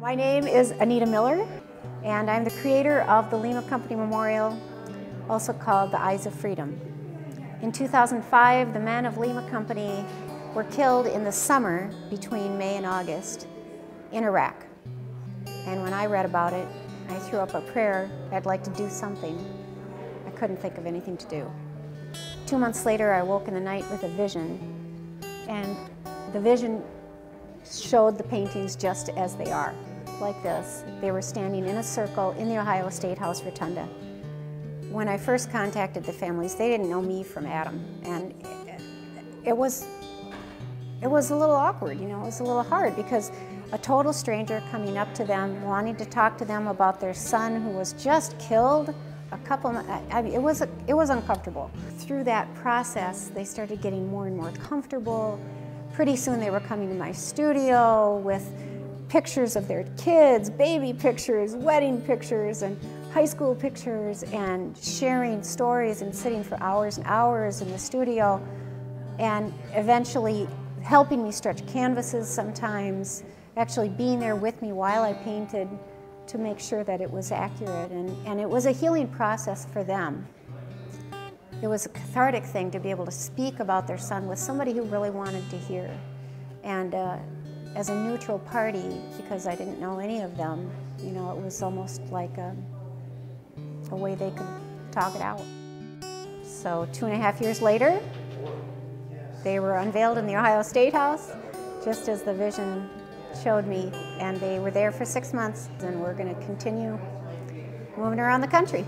My name is Anita Miller, and I'm the creator of the Lima Company Memorial, also called the Eyes of Freedom. In 2005, the men of Lima Company were killed in the summer between May and August in Iraq. And when I read about it, I threw up a prayer, I'd like to do something. I couldn't think of anything to do. Two months later, I woke in the night with a vision, and the vision showed the paintings just as they are, like this. They were standing in a circle in the Ohio State House Rotunda. When I first contacted the families, they didn't know me from Adam, and it was it was a little awkward, you know, it was a little hard because a total stranger coming up to them, wanting to talk to them about their son who was just killed a couple, I mean, it was, it was uncomfortable. Through that process, they started getting more and more comfortable. Pretty soon they were coming to my studio with pictures of their kids, baby pictures, wedding pictures, and high school pictures, and sharing stories and sitting for hours and hours in the studio, and eventually helping me stretch canvases sometimes, actually being there with me while I painted to make sure that it was accurate. And, and it was a healing process for them. It was a cathartic thing to be able to speak about their son with somebody who really wanted to hear. And uh, as a neutral party, because I didn't know any of them, you know, it was almost like a, a way they could talk it out. So two and a half years later, they were unveiled in the Ohio State House, just as the vision showed me, and they were there for six months, and we're going to continue moving around the country.